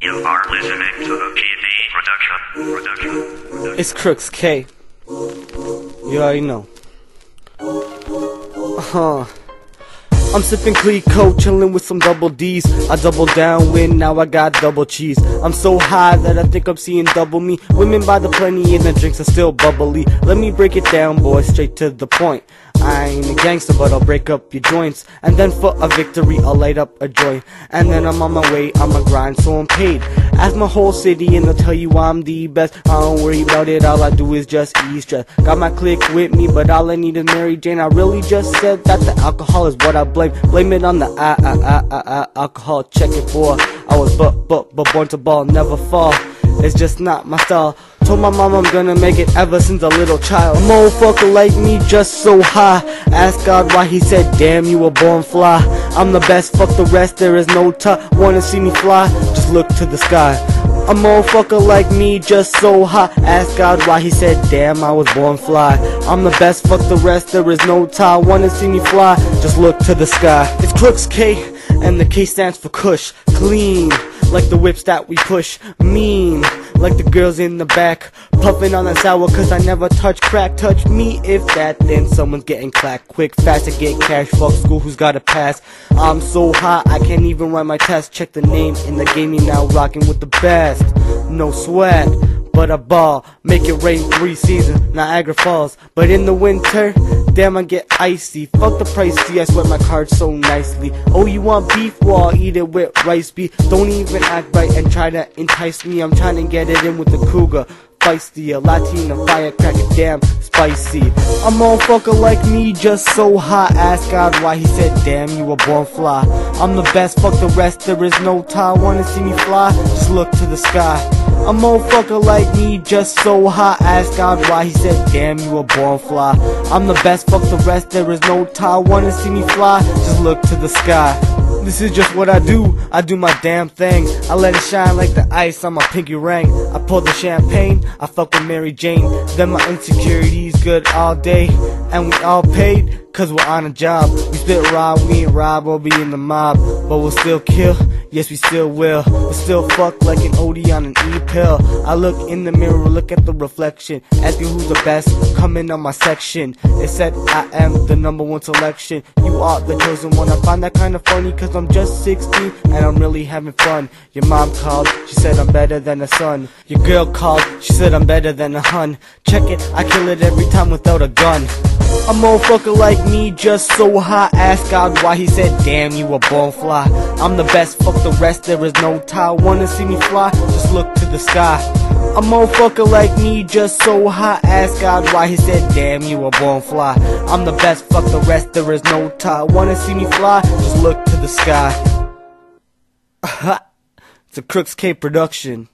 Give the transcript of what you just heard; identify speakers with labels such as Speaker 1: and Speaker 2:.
Speaker 1: You are listening to the PD production. Production. production.
Speaker 2: It's Crooks K. You already know. Huh. I'm sipping Clicquot, chillin' with some double D's. I double down when now I got double cheese. I'm so high that I think I'm seeing double me. Women by the plenty and the drinks are still bubbly. Let me break it down, boy, straight to the point. I ain't a gangster, but I'll break up your joints. And then for a victory, I'll light up a joint. And then I'm on my way, I'm a grind, so I'm paid. Ask my whole city and they'll tell you I'm the best. I don't worry about it, all I do is just ease stress. Got my clique with me, but all I need is Mary Jane. I really just said that the alcohol is what I blame. Blame it on the ah ah ah ah ah alcohol. Check it for I was but but but born to ball, never fall. It's just not my style. Told my mom I'm gonna make it ever since a little child. A motherfucker like me just so high. Ask God why he said, damn, you were born fly. I'm the best, fuck the rest, there is no tie. Wanna see me fly? Just look to the sky. A motherfucker like me just so high. Ask God why he said, damn, I was born fly. I'm the best, fuck the rest, there is no tie. Wanna see me fly? Just look to the sky. It's Crooks K, and the K stands for Kush. Clean, like the whips that we push. Mean, like the girls in the back. Puffing on that sour, cause I never touch crack. Touch me if that, then someone's getting clacked. Quick, fast to get cash. Fuck school, who's got a pass? I'm so hot, I can't even write my test. Check the name in the game, you now rocking with the best. No sweat but a ball. Make it rain three seasons, Niagara Falls. But in the winter, damn, I get icy. Fuck the price, see, I sweat my cards so nicely. Oh, you want beef? Well, I'll eat it with rice beef. Don't even act right and try to entice me. I'm trying to get it in with the cougar. Feisty, a Latina firecracker, damn spicy. A motherfucker like me, just so hot. Ask God why he said, damn, you were born fly. I'm the best, fuck the rest, there is no tie. Wanna see me fly? Just look to the sky. A motherfucker like me, just so hot. Ask God why he said, damn, you were born fly. I'm the best, fuck the rest, there is no tie. Wanna see me fly? Just look to the sky. This is just what I do, I do my damn thing. I let it shine like the ice on my pinky ring. I pull the champagne, I fuck with Mary Jane. Then my insecurities good all day. And we all paid, cause we're on a job. We spit raw, we ain't rob or be in the mob. But we'll still kill, yes we still will. We still fuck like an OD on an E-pill. I look in the mirror, look at the reflection. Ask you who's the best, come in on my section. It said I am the number one selection. You are the chosen one. I find that kinda funny cause I'm just 16 and I'm really having fun. Your mom called, she said I'm better than a son. Your girl called, she said I'm better than a hun. Check it, I kill it every time without a gun. A motherfucker like me just so hot. Ask God why he said, damn, you a born fly. I'm the best, fuck the rest, there is no tie. Wanna see me fly? Just look to the sky. A motherfucker like me just so hot. Ask God why he said, damn, you a born fly. I'm the best, fuck the rest, there is no tie. Wanna see me fly? Just look to the sky. it's a Crooks K production.